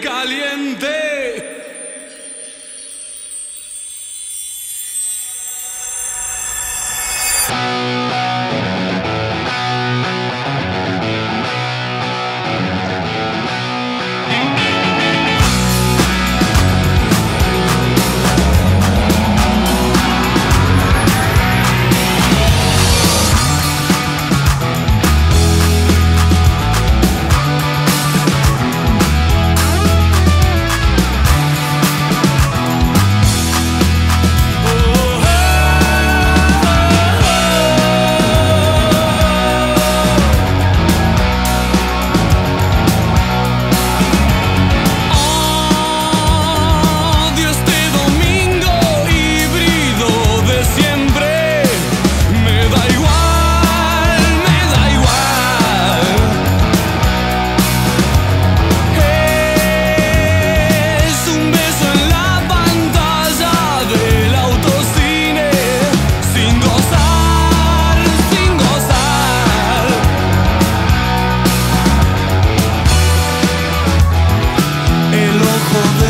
caliente. for the